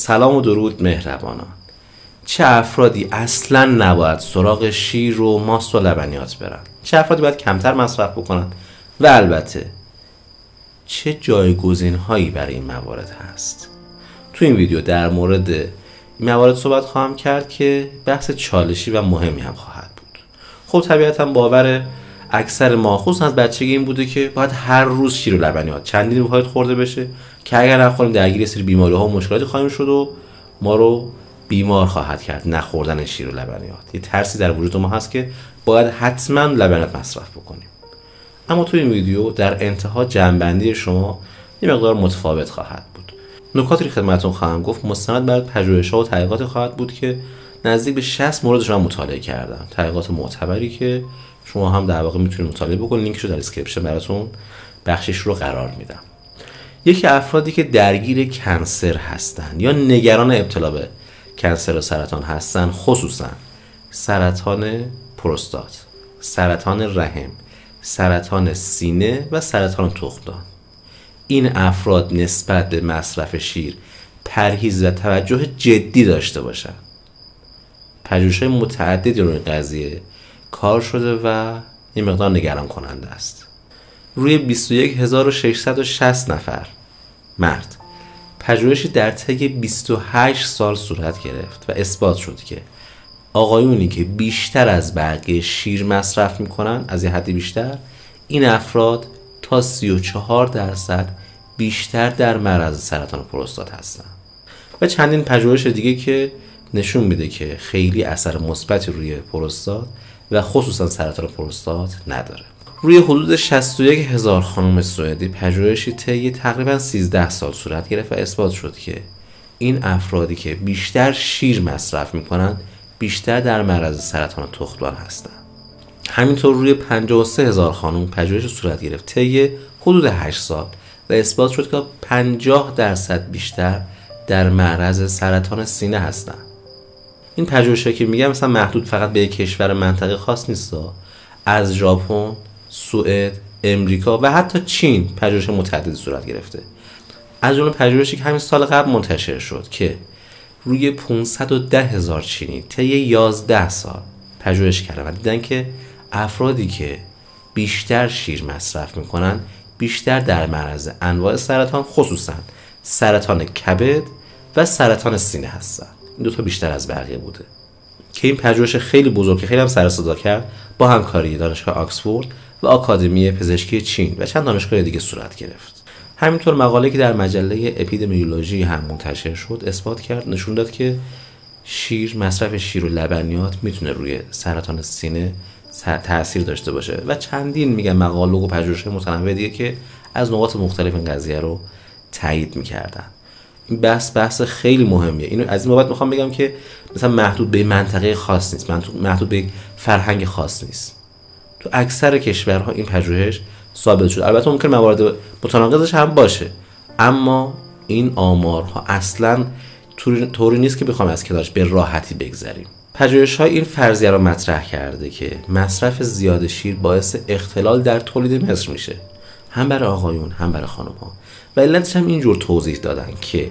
سلام و درود مهربانان. چه افرادی اصلا نباید سراغ شیر و ماست و لبنیات برن؟ چه افرادی باید کمتر مصرف بکنن؟ و البته چه جایگزین هایی برای این موارد هست؟ تو این ویدیو در مورد این موارد صحبت خواهم کرد که بحث چالشی و مهمی هم خواهد بود. خب طبیعتا باور اکثر ما خصوصا از بچگی این بوده که باید هر روز شیر و لبنیات چندین باید خورده بشه. که اگر نخوریم درگیر سری بیماری ها و مشکلاتی خواهیم شد و ما رو بیمار خواهد کرد نخوردن شیر و لبنیات. یه ترسی در وجود ما هست که باید حتما لبنیات مصرف بکنیم. اما تو این ویدیو در انتها جمع‌بندی شما یه مقدار متفاوت خواهد بود. نکاتی که خدمتتون خواهم گفت. مستند بر پژوهش‌ها و تحقیقات خواهد بود که نزدیک به 60 موردش رو مطالعه کردم. تحقیقات معتبری که شما هم در واقع می‌تونید مطالعه بکنید. لینکش رو در description براتون بخشش رو قرار میدم. یکی افرادی که درگیر کنسر هستن یا نگران ابتلا به کنسر و سرطان هستن خصوصا سرطان پروستات سرطان رحم سرطان سینه و سرطان تخمدان. این افراد نسبت به مصرف شیر پرهیز و توجه جدی داشته باشند پژوهش‌های متعددی روی قضیه کار شده و این مقدار نگران کننده است. روی 21660 نفر. مرد. پژوهشی در طی 28 سال صورت گرفت و اثبات شد که آقایونی که بیشتر از بقیه شیر مصرف می‌کنن از یه حدی بیشتر این افراد تا 34 درصد بیشتر در معرض سرطان پروستات هستند و چندین پژوهش دیگه که نشون میده که خیلی اثر مثبتی روی پروستات و خصوصا سرطان پروستات نداره. روی حدود 61 هزار خانم سوئدی پژوهشی طی تقریبا 13 سال صورت گرفت و اثبات شد که این افرادی که بیشتر شیر مصرف می‌کنن بیشتر در معرض سرطان تخمدان هستند. همینطور روی 53 هزار خانم پژوهش صورت گرفت طی حدود 8 سال و اثبات شد که 50 درصد بیشتر در معرض سرطان سینه هستند. این پژوهش که میگم مثلا محدود فقط به یک کشور منطقه خاص نیست از ژاپن سوئد امریکا و حتی چین پژوهش متعددی صورت گرفته. از جمله پژوهشی که همین سال قبل منتشر شد که روی 510 هزار چینی طی 11 سال پژوهش کردن و دیدن که افرادی که بیشتر شیر مصرف می‌کنن بیشتر در معرض انواع سرطان خصوصا سرطان کبد و سرطان سینه هستن. این دو تا بیشتر از بقیه بوده. که این پژوهش خیلی بزرگ خیلی هم سر صدا کرد با همکاری دانشگاه آکسفورد و آکادمی پزشکی چین و چند دانشگاه دیگه صورت گرفت. همینطور مقاله که در مجله اپیدمیولوژی هم منتشر شد اثبات کرد نشون داد که شیر مصرف شیر و لبنیات می‌تونه روی سرطان سینه تاثیر داشته باشه. و چندین میگن مقاله و پژوهش متنوع دیگه که از نقاط مختلف این قضیه رو تایید می‌کردن. این بحث بحث خیلی مهمیه. اینو از این بابت می‌خوام بگم که مثلا محدود به منطقه خاص نیست. محدود به فرهنگ خاص نیست. تو اکثر کشورها این پژوهش ثابت شد البته ممکن موارد متناقضش هم باشه. اما این آمارها اصلا طوری نیست که بخوام از کنارش به راحتی بگذریم. پژوهش های این فرضیه را مطرح کرده که مصرف زیاد شیر باعث اختلال در تولید مصر میشه. هم برای آقایون هم برای خانم ها و علتش هم اینجور توضیح دادن که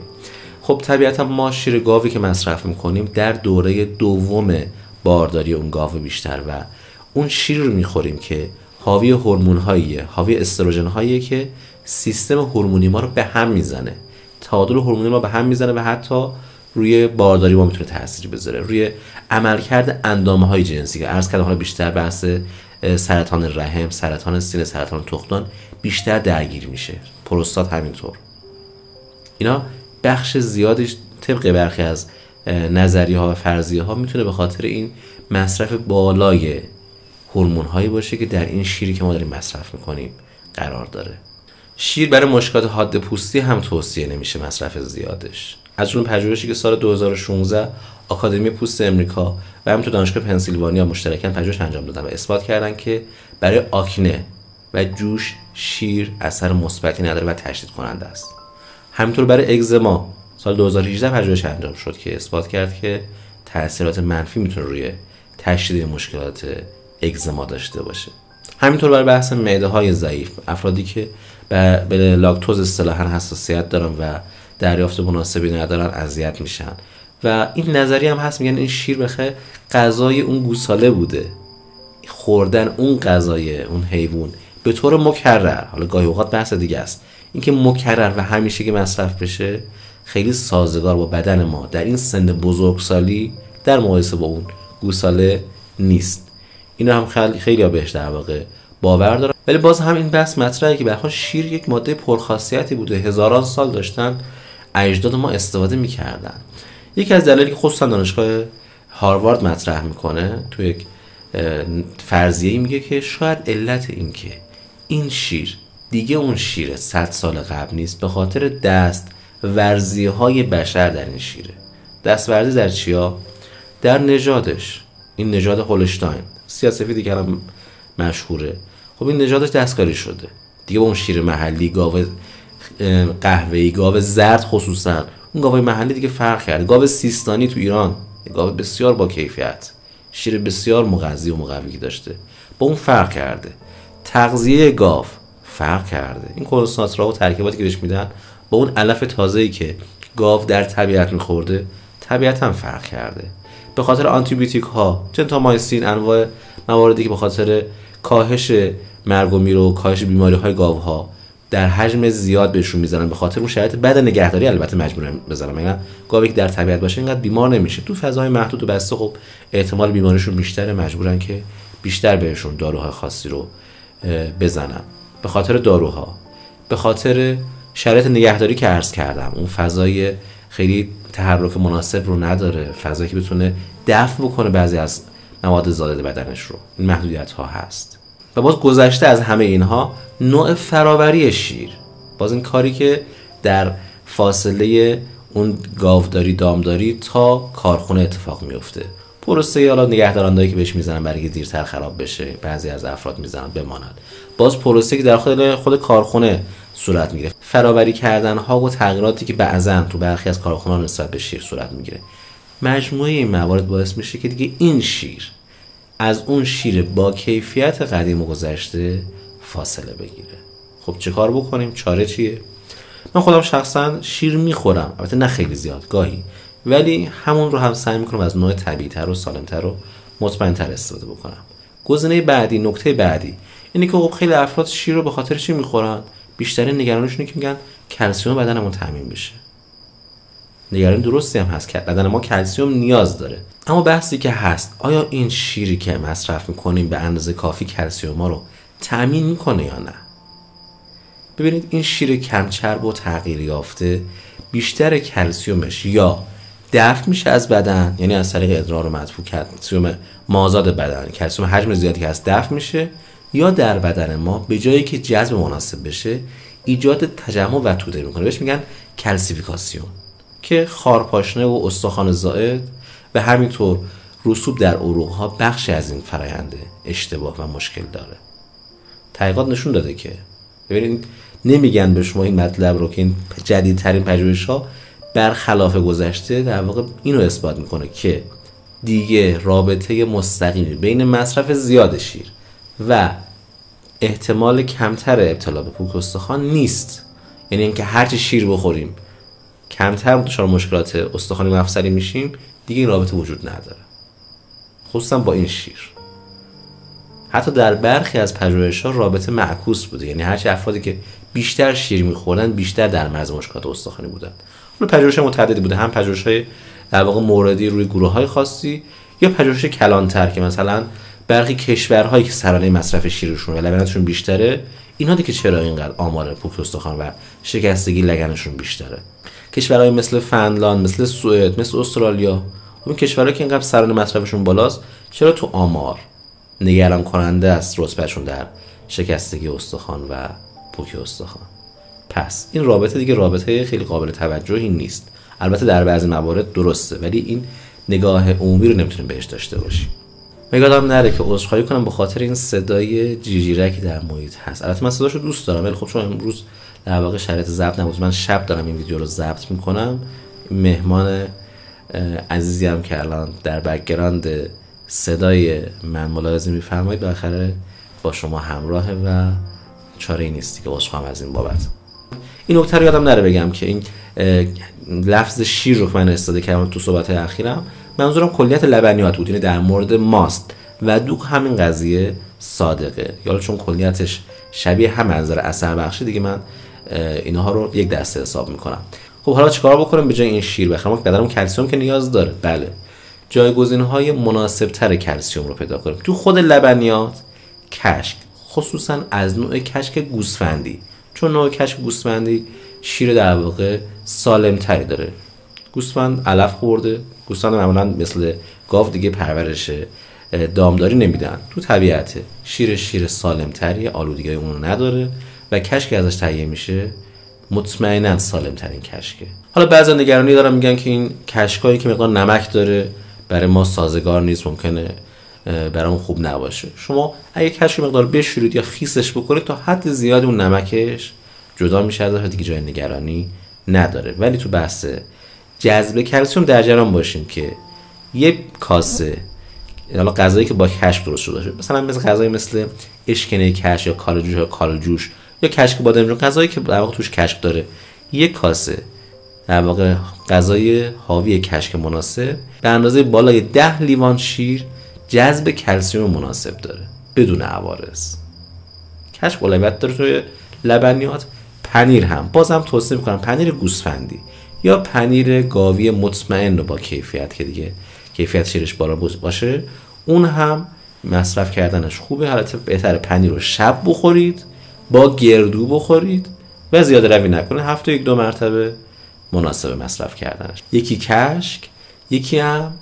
خب طبیعتا ما شیر گاوی که مصرف می‌کنیم در دوره دوم بارداری اون گاو بیشتر و اون شیر رو می‌خوریم که حاوی هورمون هاییه حاوی استروژن هاییه که سیستم هورمونی ما رو به هم می‌زنه. تعادل هورمونی ما به هم می‌زنه و حتی روی بارداری ما می‌تونه تاثیر بذاره. روی عملکرد اندامه های جنسی که عرض کردم حالا بیشتر بحث سرطان رحم سرطان سینه سرطان تخمدان بیشتر درگیر میشه. پروستات همینطور. اینا بخش زیادش طبق برخی از نظریه ها و فرضیه ها می‌تونه به خاطر این مصرف بالای هورمون هایی باشه که در این شیری که ما داریم مصرف می‌کنیم قرار داره. شیر برای مشکلات حاد پوستی هم توصیه نمیشه مصرف زیادش. از اون پژوهشی که سال 2016 آکادمی پوست امریکا و همینطور دانشگاه پنسیلوانیا مشترکاً پژوهش انجام دادن و اثبات کردن که برای آکنه و جوش شیر اثر مثبتی نداره و تشدید کننده است. همینطور برای اگزما سال 2018 پژوهش انجام شد که اثبات کرد که تاثیرات منفی می‌تونه روی تشدید مشکلات اگزما داشته باشه. همینطور برای بحث معده های ضعیف افرادی که به لاکتوز اصطلاحا حساسیت دارن و دریافت مناسبی ندارن اذیت میشن. و این نظری هم هست میگن این شیر بخه غذای اون گوساله بوده. خوردن اون غذای اون حیوان به طور مکرر. حالا گاهی اوقات بحث دیگه است. اینکه مکرر و همیشه که مصرف بشه خیلی سازگار با بدن ما. در این سن بزرگسالی در مقایسه با اون گوساله نیست. اینو هم خیلی خیلی بهش در واقع باور دارم ولی باز هم این بحث مطرحه که به شیر یک ماده پرخاصیتی بوده. هزاران سال داشتن اجداد ما استفاده می‌کردن. یکی از دلایلی که خصوصا دانشگاه هاروارد مطرح می‌کنه تو یک فرضیه میگه که شاید علت این که این شیر دیگه اون شیر صد سال قبل نیست به خاطر دست ورزی های بشر در این شیره. دست ورزی در چیا؟ در نژادش. این نژاد هولشتاین. سیاسفیدی که الان مشهوره. خب این نژادش دستکاری شده. دیگه با اون شیر محلی گاو قهوه‌ای گاو زرد خصوصا. اون گاوای محلی دیگه فرق کرده. گاو سیستانی تو ایران. گاو بسیار با کیفیت. شیر بسیار مغذی و مقوی داشته. با اون فرق کرده. تغذیه گاو فرق کرده. این کنسانترا و ترکیباتی که بهش میدن با اون علف تازه‌ای که گاو در طبیعت میخورده طبیعت هم فرق کرده. به خاطر آنتیبیوتیک ها جنتامایسین انواع مواردی که به خاطر کاهش مرگ و میر و کاهش بیماری های گاو ها در حجم زیاد بهشون می‌زنن به خاطر اون شرایط بد نگهداری البته مجبورن بزنن. مگر گاوی که در طبیعت باشه اینقدر بیمار نمیشه. تو فضای محدود و بسته خب احتمال بیماریشون بیشتره مجبورن که بیشتر بهشون داروهای خاصی رو بزنن. به خاطر داروها. به خاطر شرایط نگهداری که عرض کردم اون فضای خیلی تحرک مناسب رو نداره فضایی که بتونه دفع بکنه بعضی از مواد زاده بدنش رو. این محدودیت ها هست. و باز گذشته از همه اینها نوع فراوری شیر. باز این کاری که در فاصله اون گاوداری دامداری تا کارخونه اتفاق میفته پروسه حالا نگهدارندایی که بهش می‌زنن برای که دیرتر خراب بشه بعضی از افراد می‌زنن بماند باز پروسه که در خود خود کارخونه صورت می‌گیره. فراوری کردن ها و تغییراتی که بعضا تو برخی از کارخونه نسبت به شیر صورت می‌گیره. مجموعه این موارد باعث میشه که دیگه این شیر از اون شیر با کیفیت قدیم و گذشته فاصله بگیره. خب چه کار بکنیم؟ چاره چیه؟ من خودم شخصا شیر می‌خورم. البته نه خیلی زیاد گاهی. ولی همون رو هم سعی می‌کنم از نوع طبیعی تر و سالم تر و مطمئن تر استفاده بکنم. گزینه بعدی نکته بعدی اینه که خب خیلی افراد شیر رو به خاطر چی می‌خورن؟ بیشترین نگرانشونه که میگن کلسیوم بدنمون تامین بشه. نگران درستی هم هست که بدن ما کلسیوم نیاز داره. اما بحثی که هست آیا این شیری که مصرف می‌کنیم به اندازه کافی کلسیوم ما رو تأمین می‌کنه یا نه؟ ببینید این شیر کمچرب و تغییر یافته بیشتر کلسیومش یا دفع میشه از بدن یعنی از طریق ادرار و مدفوع کلسیوم مازاد بدن کلسیوم حجم زیادی که از دفع میشه یا در بدن ما به جایی که جذب مناسب بشه ایجاد تجمع و توده می‌کنه. بهش میگن کلسیفیکاسیون که خارپاشنه و استخوان زائد و همینطور رسوب در عروق ها بخشی از این فراینده اشتباه و مشکل داره. تحقیقات نشون داده که ببینید نمیگن به شما این مطلب رو که این جدیدترین پژوهش ها برخلاف گذشته در واقع اینو اثبات می‌کنه که دیگه رابطه مستقیمی بین مصرف زیاد شیر و احتمال کمتر ابتلا به پوک استخوان نیست. یعنی اینکه هرچی شیر بخوریم کمتر دچار مشکلات استخوانی مفصلی میشیم دیگه این رابطه وجود نداره. خصوصا با این شیر. حتی در برخی از پژوهش ها رابطه معکوس بوده. یعنی هرچی افرادی که بیشتر شیر میخوردن بیشتر در مرز مشکلات استخوانی بودن. حالا پژوهش متعددی بوده. هم پژوهش های در واقع موردی روی گروه های خاصی یا پژوهش کلانتر که مثلا برخی کشورهایی که سرانه مصرف شیرشون و لبنیاتشون بیشتره اینا که چرا اینقدر آمار پوک استخوان و شکستگی لگنشون بیشتره؟ کشورهای مثل فنلاند مثل سوئد مثل استرالیا اون کشورهایی که اینقدر سرانه مصرفشون بالاست چرا تو آمار نگران کننده است رتبهشون در شکستگی استخوان و پوک استخوان؟ پس این رابطه دیگه رابطه خیلی قابل توجهی نیست. البته در بعضی موارد درسته ولی این نگاه عمومی رو نمی‌تونیم بهش داشته باشیم. میگادم نره که عذرخواهی کنم به خاطر این صدای جیجیرکی در محیط هست. البته من صداشو دوست دارم ولی خب چون امروز در واقع شرایط ضبط نبود من شب دارم این ویدیو رو ضبط می‌کنم. مهمان عزیزی هم که الان در background صدای من ملاحظه میفرمایید بالاخره با شما همراهه و چاره ای نیست دیگه عذرخواهم از این بابت. این نکته رو یادم نره بگم که این لفظ شیر رو من استفاده کردم تو صحبت اخیرم منظورم کلیت لبنیات بود یعنی در مورد ماست و دوغ همین قضیه صادقه. یا چون کلیتش شبیه همه از اثر بخشی دیگه من اینها رو یک دسته حساب می‌کنم. خب حالا چیکار بکنم به جای این شیر بخرم؟ بدنم کلسیوم که نیاز داره. بله. جایگزین های مناسب تر کلسیوم رو پیدا کنیم. تو خود لبنیات کشک خصوصا از نوع کشک گوسفندی. چون نوع کشک گوسفندی شیر در واقع سالم تری داره. گوسفند علف خورده. گوسفند معمولا مثل گاو دیگه پرورش دامداری نمیدن. تو طبیعته شیر شیر سالم تری آلودگی اون نداره و کشک ازش تهیه میشه. مطمئنا سالم ترین کشکه. حالا بعضا نگرانی دارن میگن که این کشکایی که مقدار نمک داره برای ما سازگار نیست ممکنه برامون خوب نباشه. شما اگه کشک مقدار بشورید یا خیسش بکنید تا حد زیاد اون نمکش جدا میشه از دیگه جای نگرانی نداره. ولی تو بحث جذب کلسیوم در جریان باشیم که یک کاسه حالا غذایی که با کشک درست شده باشه. مثلا مثل غذای مثل اشکنه کشک یا کالجوش یا کالجوش یا کشک بادمجون غذایی که در واقع توش کشک داره. یک کاسه در واقع غذای حاوی کشک مناسب. به اندازه بالای ده لیوان شیر جذب کلسیوم مناسب داره بدون عوارض. کشک اولویت داره توی لبنیات. پنیر هم. بازم توصیه می‌کنم پنیر گوسفندی. یا پنیر گاوی مطمئن رو با کیفیت که دیگه کیفیت شیرش بالا باشه اون هم مصرف کردنش خوبه. حالت بهتر پنیر رو شب بخورید با گردو بخورید و زیاده روی نکنه. هفته یک دو مرتبه مناسب مصرف کردنش. یکی کشک یکی هم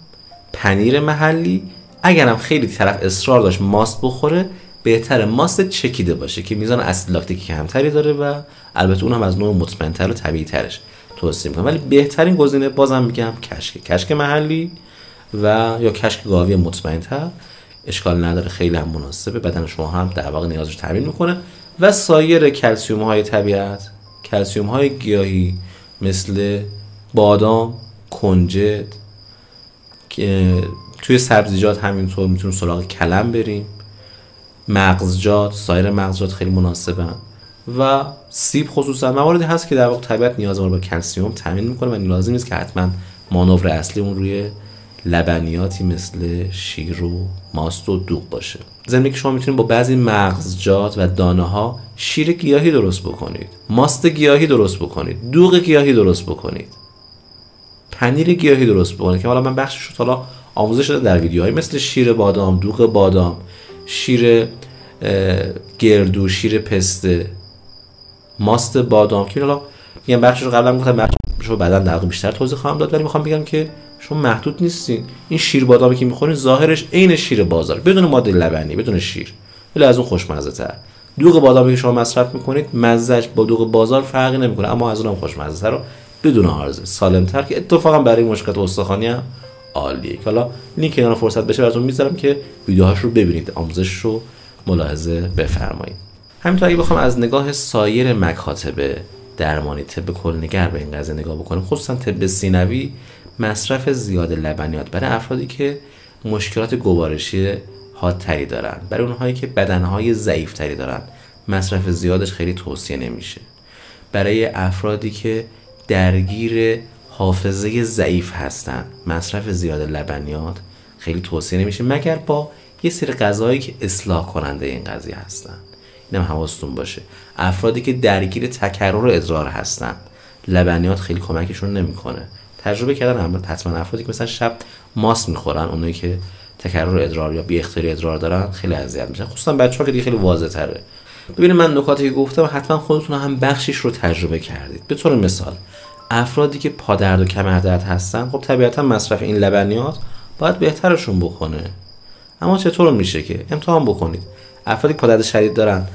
پنیر محلی. اگرم خیلی طرف اصرار داشت ماست بخوره بهتر ماست چکیده باشه که میزان اسید لاکتیکی کمتری داره و البته اون هم از نوع مطمئنتر و طبیعی ترش توصیه می‌کنم. ولی بهترین گزینه بازم میگم کشک. کشک محلی و یا کشک گاوی مطمئنتر. اشکال نداره خیلی هم مناسبه. بدن شما هم در واقع نیازش تامین می‌کنه. و سایر کلسیوم های طبیعت کلسیوم های گیاهی مثل بادام کنجد توی سبزیجات همینطور می‌تونیم سراغ کلم بریم. مغزجات سایر مغزجات خیلی مناسبن. و سیب خصوصا. مواردی هست که در واقع طبیعت نیاز ما به کلسیوم تامین می‌کنه و لازم نیست که حتما مانور اصلی اون روی لبنیاتی مثل شیر و ماست و دوغ باشه. زمینی که شما می‌تونید با بعضی مغزجات و دانه ها شیر گیاهی درست بکنید ماست گیاهی درست بکنید دوغ گیاهی درست بکنید پنیر گیاهی درست بکنید. که حالا من بخشش رو حالا آموزش دادم در ویدیوهای مثل شیر بادام دوغ بادام شیر گردو شیر پسته. ماست بادام. که حالا میگم بخشش رو قبلا گفتم بخشش رو بعدا در بیشتر توضیح خواهم داد ولی می‌خوام بگم که شما محدود نیستین. این شیر بادامی که می‌خورین ظاهرش عین شیر بازار بدون ماده لبنی بدون شیر ولی از اون خوشمزه تر دوغ بادامی که شما مصرف می‌کنید مزهش با دوغ بازار فرقی نمی‌کنه اما از اونم خوشمزه تر و بدون آرزه سالم تر که اتفاقا برای مشکلات استخوانی هم عالیه. حالا لینک اینا فرصت بشه براتون می‌ذارم که ویدیوهاش رو ببینید آموزش رو ملاحظه بفرمایید. همینطور اگه بخوام از نگاه سایر مکاتب درمانی طب کلنگر به این قضیه نگاه بکنیم خصوصا طب سینوی مصرف زیاد لبنیات برای افرادی که مشکلات گوارشی حادتری دارن برای اونهایی که بدنهای ضعیفتری دارن. مصرف زیادش خیلی توصیه نمیشه. برای افرادی که درگیر حافظه ضعیف هستن مصرف زیاد لبنیات خیلی توصیه نمیشه مگر با یه سری غذایی که اصلاح کننده این قضیه هستن. اینم حواستون باشه. افرادی که درگیر تکرر ادرار هستن لبنیات خیلی کمکشون نمی‌کنه. تجربه کردن هم حتما افرادی که مثلا شب ماست می‌خورن اونایی که تکرر ادرار یا بی اختیاری ادرار دارن خیلی اذیت میشن. خصوصا بچه‌ها که دیگه خیلی واضح تره ببینید من نکاتی که گفتم حتما خودتون هم بخشش رو تجربه کردید. به طور مثال افرادی که پادرد و کمردرد هستن خب طبیعتا مصرف این لبنیات باید بهترشون بکنه. اما چطور میشه که؟ امتحان بکنید. افرادی که پادرد شدید دارن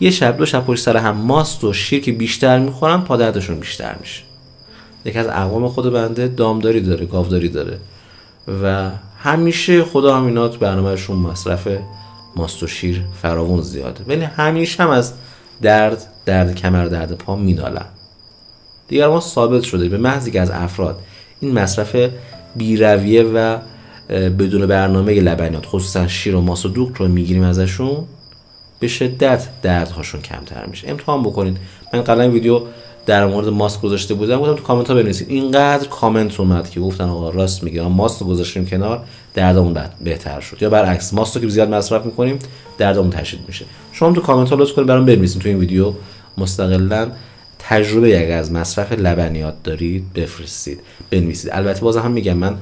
یه شب دو شب پشت سر هم ماست و شیر که بیشتر می‌خورن پادردشون بیشتر میشه. یکی از اقوام خود بنده دامداری داره گاوداری داره و همیشه خدا همینات برنامهشون مصرف ماست و شیر فراوون زیاده. ولی همیشه هم از درد درد کمر درد پا مینالن. دیگر ما ثابت شده به محضی که از افراد این مصرف بیرویه و بدون برنامه لبنیات خصوصا شیر و ماست و دوغ رو می‌گیریم ازشون به شدت دردهاشون کمتر میشه. امتحان بکنید. من قبلا ویدیو در مورد ماست گذاشته بودم گفتم تو کامنت ها بنویسید. اینقدر کامنت اومد که گفتن آقا راست میگه. ماست رو گذاشتیم کنار دردمون بهتر شد. یا برعکس ماست رو که زیاد مصرف می‌کنیم دردمون تشدید میشه. شما تو کامنت ها لطف کنید برام بنویسید. تو این ویدیو مستقلا تجربه اگر از مصرف لبنیات دارید بفرستید. بنویسید. البته باز هم میگم من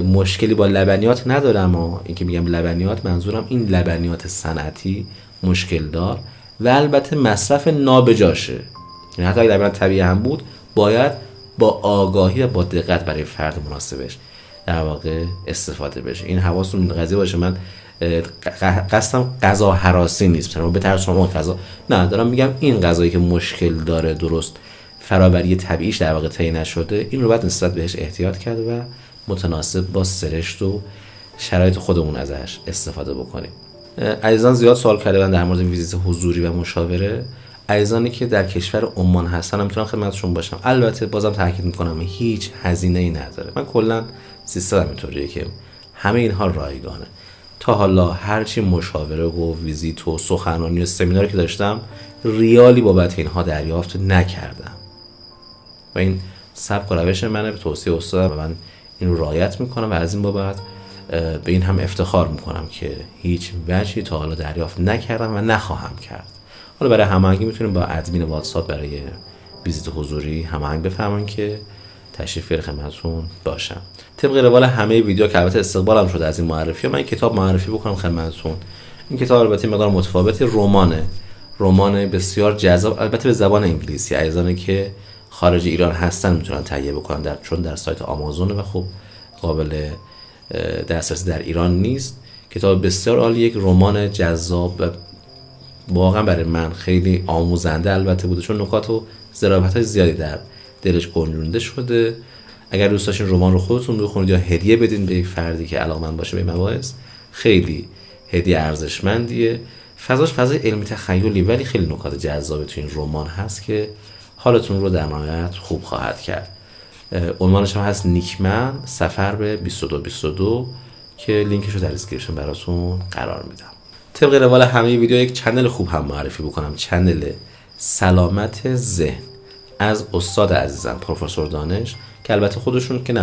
مشکلی با لبنیات ندارم. و اینکه میگم لبنیات منظورم این لبنیات صنعتی مشکل دار و البته مصرف نابجاشه. یعنی حتی اگر لبنیات طبیعی هم بود باید با آگاهی و با دقت برای فرد مناسبش در واقع استفاده بشه. این حواستون قضیه باشه. من قصدم غذا حراسی نیست. مثلا به طرز شما غذا نه دارم میگم این غذایی که مشکل داره درست فرابری طبیعیش در واقع طی نشده این رو باید نسبت بهش احتیاط کرد و متناسب با سرشت و شرایط خودمون ازش استفاده بکنیم. عزیزان زیاد سوال کرده در مورد ویزیت حضوری و مشاوره. عزیزانی که در کشور عمان هستن می‌تونم خدمتشون باشم. البته بازم تاکید می‌کنم هیچ هزینه ای نداره. من کلا سیستم اینطوریه که همه اینها رایگانه. تا حالا هرچی مشاوره و ویزیت و سخنرانی و سمیناری که داشتم ریالی بابت اینها دریافت نکردم. و این سبک و روش منه. به توصیه استادم و من این رو رایت می‌کنم و از این بابت به این هم افتخار می‌کنم که هیچ وجهی تا حالا دریافت نکردم و نخواهم کرد. حالا برای هماهنگی می‌تونیم با ادمین واتساپ برای ویزیت حضوری هماهنگ بفرمایید که تشریف بیاره خدمتتون باشم. طبق روال همه ویدیو که البته استقبالم شده از این معرفی من کتاب معرفی بکنم خدمتتون. این کتاب البته مقدار متفاوت رمانه. رمان بسیار جذاب البته به زبان انگلیسی. عزیزانی که خارج ایران هستن می‌تونن تهیه بکنن در چون در سایت آمازون و خب قابل دسترسی در ایران نیست. کتاب بسیار عالی یک رمان جذاب و واقعا برای من خیلی آموزنده البته بوده چون نکات و ظرافت زیادی در دلش گنجونده شده. اگر دوست داشتین رمان رو خودتون بخونید یا هدیه بدین به یک فردی که علاقمند باشه به مباحث خیلی هدیه ارزشمندیه. فضاش فضای علمی تخیلی ولی خیلی نکات جذابی تو این رمان هست که حالتون رو در نهایت خوب خواهد کرد. عنوانش هم هست نیکمن سفر به 2222 که لینکش رو در description براتون قرار میدم. طبق روال همه ویدیو یک channel خوب هم معرفی بکنم channel سلامت ذهن. از استاد عزیزم پروفسور دانش که البته خودشون که نه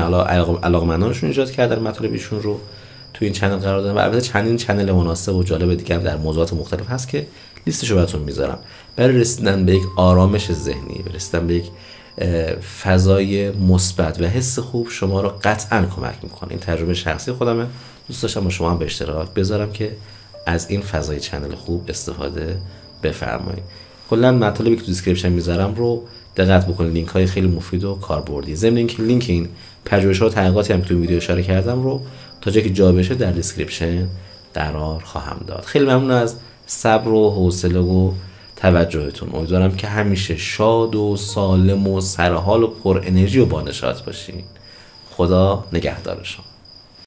علاقمندانشون ایجاد کردن مطالب ایشون رو تو این channel قرار دادن. و البته چندین channel مناسب و جالب دیگه هم در موضوعات مختلف هست که لیستشو براتون می‌ذارم. برای رسیدن به یک آرامش ذهنی رسیدن به یک فضای مثبت و حس خوب شما رو قطعا کمک می‌کنه. این تجربه شخصی خودمه. دوست داشتم با شما هم به اشتراک بذارم که از این فضای channel خوب استفاده بفرمایید. کلا مطالبی که تو description می‌ذارم رو دقت بکنید. لینک های خیلی مفید و کاربردی. ضمن اینکه لینک این پژوهش ها و تحقیقاتی هم که تو ویدیو اشاره کردم رو تا جایی که جا بشه در description قرار خواهم داد. خیلی ممنون از صبر و حوصله و توجهتون. امیدوارم که همیشه شاد و سالم و سرحال و پر انرژی و بانشات باشین. خدا نگهدار